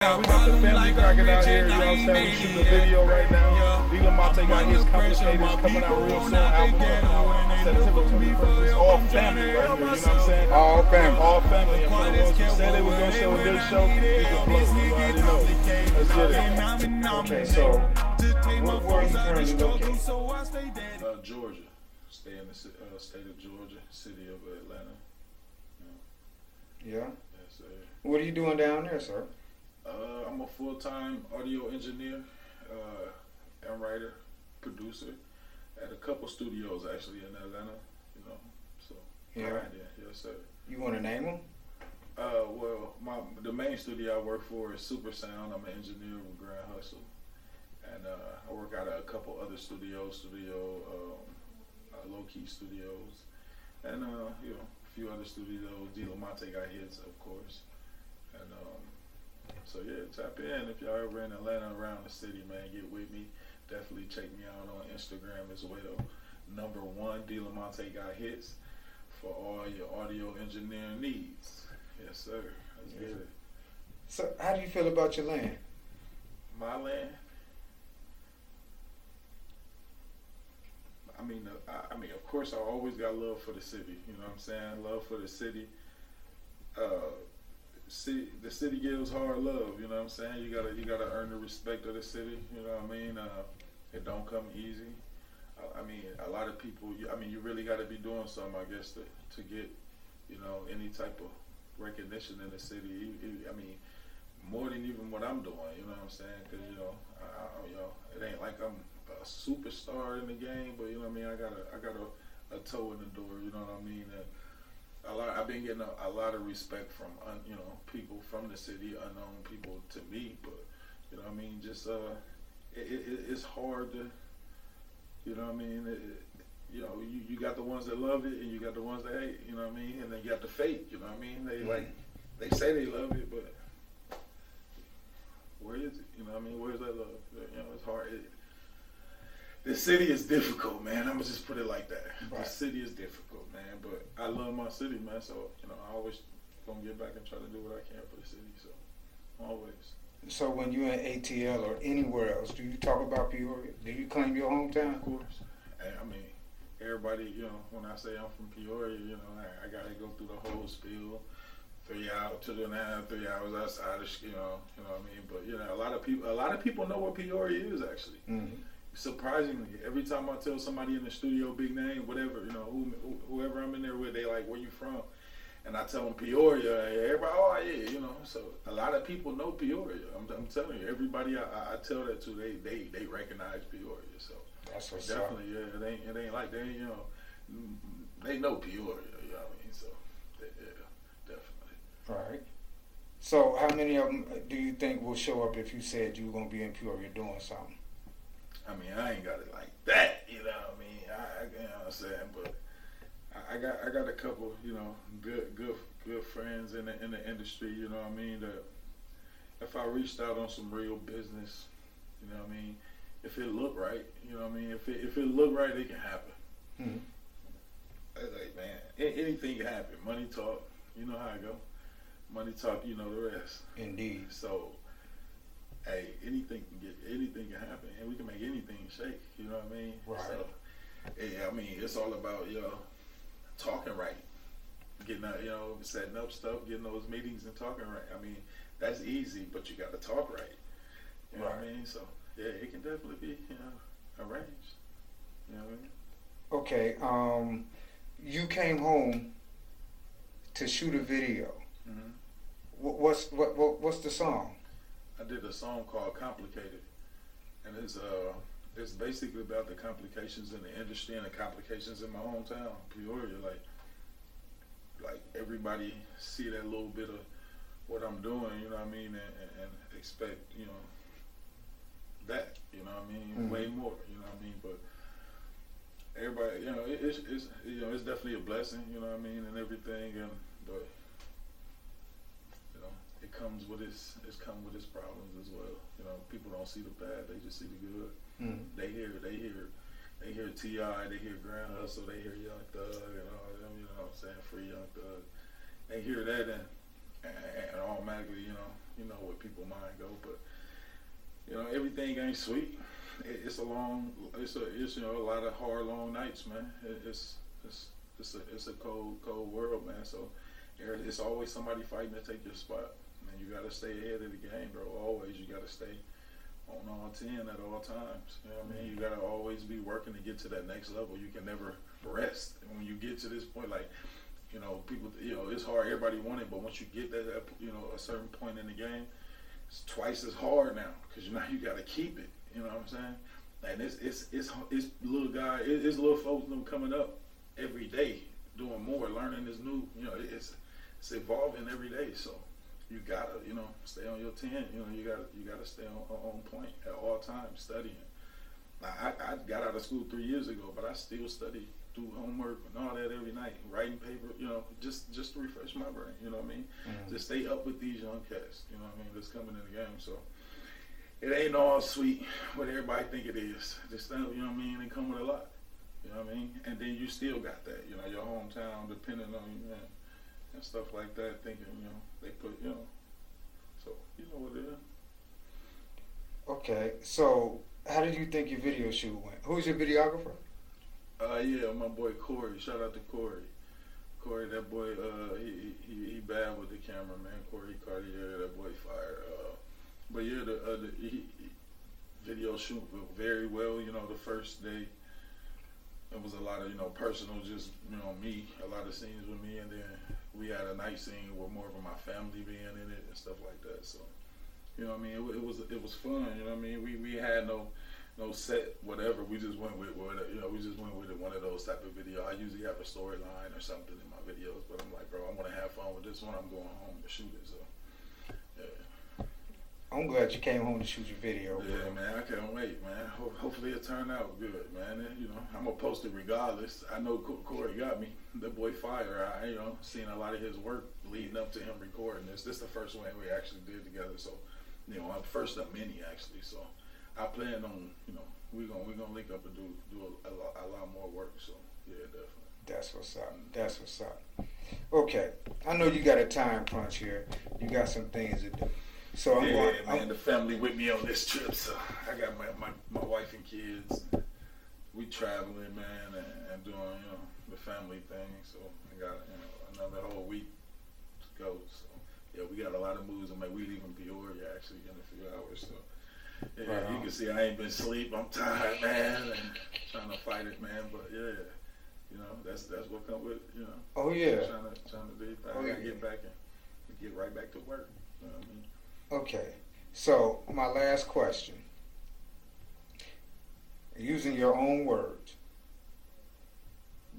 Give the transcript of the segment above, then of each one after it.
We got the family cracking out here, you know what I'm saying? We shooting a video right now. D'Lamonte GotHitz complicated coming out real soon. Album coming September 21st. It's all family right here, you know what I'm saying? All family. All family. And for the ones who said they was gonna show a good show, we can blow. You already know. Let's get it. Okay, so where, where are you currently located? Uh, Georgia. Stay in the uh, state of Georgia, city of Atlanta. Yeah. Yes, sir. What are you doing down there, sir? Uh, I'm a full-time audio engineer uh, and writer, producer at a couple studios actually in Atlanta. You know, so Yeah. grinding, yes sir. You want to name them? Uh, well, my the main studio I work for is Super Sound. I'm an engineer with Grand Hustle, and uh, I work out at a couple other studios, studio um, uh, low key studios, and uh, you know a few other studios. D'Lamonte GotHitz, of course, and um, so yeah, tap in if y'all ever in Atlanta around the city, man. Get with me. Definitely check me out on Instagram as well. Number one, D'Lamonte GotHitz for all your audio engineering needs. Yes, sir. Let's get it. So, how do you feel about your land? My land. I mean, uh, I, I mean, of course, I always got love for the city. You know what I'm saying? Love for the city. Uh, the city gives hard love. You know what I'm saying? You gotta, you gotta earn the respect of the city. You know what I mean? Uh, it don't come easy. I, I mean, a lot of people. I mean, you really got to be doing something, I guess, to to get, you know, any type of recognition in the city. I mean, more than even what I'm doing. You know what I'm saying? Because you know, I, I, you know, it ain't like I'm a superstar in the game, but you know what I mean. I got a, I got a, a toe in the door. You know what I mean? And a lot. I've been getting a, a lot of respect from, un, you know, people from the city, unknown people to me. But you know what I mean? Just uh, it, it, it's hard to, you know what I mean? It, it- you know, you, you got the ones that love it, and you got the ones that hate. You know what I mean? And then you got the fake. You know what I mean? They like, they say they love it, but where is it? You know what I mean? Where's that love? You know, it's hard. It, the city is difficult, man. I'm gonna just put it like that. Right. The city is difficult, man. But I love my city, man. So you know, I always gonna get back and try to do what I can for the city. So always. So, when you're in ATL or anywhere else, do you talk about Peoria? Do you claim your hometown? Of course. I mean, everybody, you know, when I say I'm from Peoria, you know, I, I gotta go through the whole spiel. Three hours, two and a half, three hours outside of, you know, you know what I mean. But you know, a lot of people, a lot of people know what Peoria is actually. Mm-hmm. Surprisingly, every time I tell somebody in the studio, big name, whatever, you know, who, whoever I'm in there with, they like, where you from? And I tell them Peoria, everybody, oh yeah, you know. So a lot of people know Peoria. I'm, I'm telling you, everybody I, I- tell that to, they they they recognize Peoria. So. That's what's up. Definitely, yeah. It ain't, it ain't like they, you know, they know Peoria. You know what I mean? So, yeah, definitely. All right. So, how many of them do you think will show up if you said you were going to be in Peoria doing something? I mean, I ain't got it like that. You know what I mean? I, you know what I'm saying, but I, I got, I got a couple, you know, good, good, good friends in the in the industry. You know what I mean? That if I reached out on some real business, you know what I mean? If it look right, you know what I mean? If it if it look right, it can happen. Mhm. It's like man, anything can happen. Money talk, you know how I go. Money talk, you know the rest. Indeed. So, hey, anything can get anything can happen, and we can make anything shake. You know what I mean? Right. So, yeah, I mean, it's all about you know talking right, getting out, you know, setting up stuff, getting those meetings and talking right. I mean, that's easy, but you got to talk right. You know what I mean? So, yeah, it can definitely be you know arranged. You know what I mean? Okay. Um, you came home to shoot a video. hmm Wh- What's what, what what's the song? I did a song called "Complicated," and it's uh, it's basically about the complications in the industry and the complications in my hometown, Peoria. Like, like everybody see that little bit of what I'm doing, you know what I mean, and, and, expect, you know, that, you know what I mean, Mhm. way more, you know what I mean, but. Everybody, you know, it, it's, it's, you know, it's definitely a blessing, you know what I mean, and everything, and but you know, it comes with its it's come with its problems as well. You know, people don't see the bad; they just see the good. Mm. They hear they hear they hear T.I., they hear Grand Hustle, they hear Young Thug, and all them. You know what I'm saying? Free Young Thug. They hear that and and, and automatically, you know, you know where people mind go, but you know everything ain't sweet. It, it's a long, it's a, it's you know a lot of hard, long nights, man. It, it's it's it's a it's a cold cold world, man. So it's always somebody fighting to take your spot, you got to stay ahead of the game, bro. Always, you got to stay on all ten at all times. You know what I mean? You mm-hmm. got to always be working to get to that next level. You can never rest. And when you get to this point, like you know, people, you know, it's hard. Everybody want it, but once you get that, you know, a certain point in the game, it's twice as hard now because now you got to keep it. You know what I'm saying? And it's it's it's it's little guy, it's little folks new coming up every day, doing more, learning this new. You know, it's it's evolving every day. So you gotta, you know, stay on your ten. You know, you gotta you gotta stay on, on point at all times studying. I, I got out of school three years ago, but I still study do homework and all that every night, writing paper, you know, just just to refresh my brain, you know what I mean? Mm-hmm. To stay up with these young cats, you know what I mean, that's coming in the game. So it ain't all sweet what everybody think it is. Just you know what I mean, it come with a lot. You know what I mean? And then you still got that, you know, your hometown depending on you and, and stuff like that, thinking, you know, they put you know. So you know what it is. Okay, so how did you think your video shoot went? Who's your videographer? Uh, yeah, my boy Corey. Shout out to Corey. Corey, that boy, uh, he, he he bad with the camera, man. Corey Cartier, that boy fire. Uh, but yeah, the, uh, the he, he, video shoot very well. You know, the first day, it was a lot of you know personal, just you know me, a lot of scenes with me, and then we had a night scene with more of my family being in it and stuff like that. So, you know, what I mean, it, it was it was fun. You know, what I mean, we we had no no set whatever. We just went with, you know we just went with it, one of those type of video. I usually have a storyline or something in my videos, but I'm like, bro, I want to have fun with this one. I'm going home to shoot it. So. I'm glad you came home to shoot your video. Yeah, bro. man, I can't wait, man. Ho- hopefully it turned out good, man. And, you know, I'm gonna post it regardless. I know Corey got me. The boy fire. I, you know, seen a lot of his work leading up to him recording this. This is the first one we actually did together. So, you know, first of many actually. So. I plan on, you know, we're gonna we're gonna link up and do do a, a, lot, a lot more work. So yeah, definitely. That's what's up. That's what's up. Okay, I know you got a time crunch here. You got some things to do. So I'm yeah, going, man, I'm, the family with me on this trip. So I got my my, my wife and kids. We traveling, man, and, and doing you know the family thing. So I got you know another whole week to go. So yeah, we got a lot of moves. I mean, we leaving Peoria actually in a few hours. So yeah, right you can see I ain't been sleep. I'm tired, man, and trying to fight it, man. But yeah, you know that's that's what come with you know. Oh yeah. Trying to trying to oh, be. I oh, yeah. get back and get right back to work. You know what I mean? Okay, so my last question. Using your own words,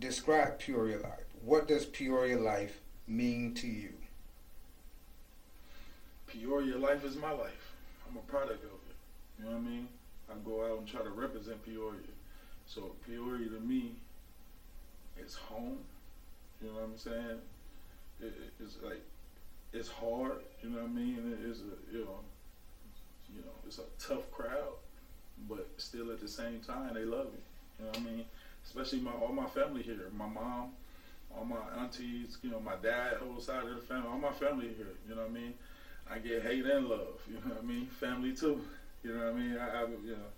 describe Peoria life. What does Peoria life mean to you? Peoria life is my life. I'm a product of it. you know what I mean? I go out and try to represent Peoria. So Peoria to me is home. You know what I'm saying? It, it's like it's hard. You know what I mean? It is a you know, you know, it's a tough crowd, but still at the same time they love me. You know what I mean? Especially my all my family here. My mom, all my aunties, you know, my dad, whole side of the family, all my family here. You know what I mean? I get hate and love. You know what I mean? Family too. You know what I mean? I, I, you know,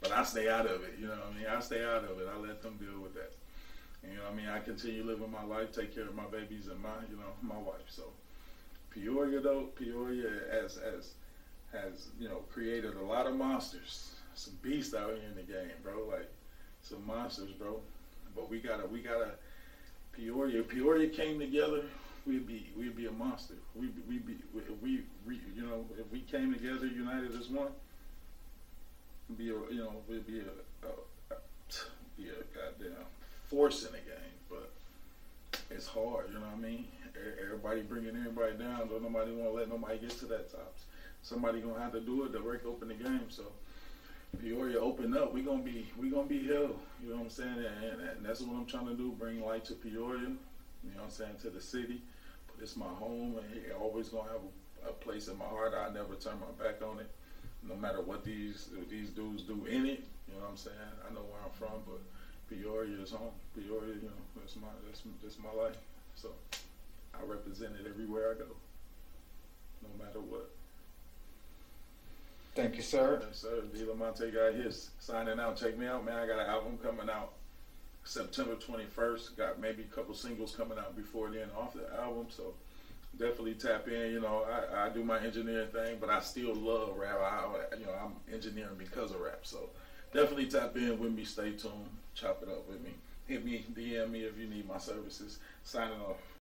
but I stay out of it. You know what I mean? I stay out of it. I let them deal with that. You know what I mean? I continue living my life, take care of my babies and my, you know, my wife. So Peoria though, Peoria as has has you know created a lot of monsters, some beasts out here in the game, bro. Like some monsters, bro. But we gotta we gotta Peoria. Peoria came together. We'd be we'd be a monster. We we be we, we you know if we came together united as one be a you know we'd be a, a, a be a goddamn force in the game, it's hard. You know what I mean? Everybody bringing everybody down. Don't nobody want to let nobody get to that top. Somebody gonna have to do it to break open the game. So Peoria open up. We gonna be we gonna be hell. You know what I'm saying? And, and that's what I'm trying to do. Bring light to Peoria. You know what I'm saying? To the city. But it's my home, and it always gonna have a, a place in my heart. I never turn my back on it no matter what these these dudes do in it, you know what I'm saying? I know where I'm from, but Peoria is home. Peoria, you know, that's my that's that's my life. So I represent it everywhere I go, no matter what. Thank you, sir. Yes, sir. D'Lamonte GotHitz signing out. Check me out, man. I got an album coming out September 21st. Got maybe a couple singles coming out before then off the album. So definitely tap in. You know, I, I do my engineering thing, but I still love rap. I, you know, I'm engineering because of rap. So definitely tap in with me. Stay tuned. Chop it up with me. Hit me, DM me if you need my services. Signing off.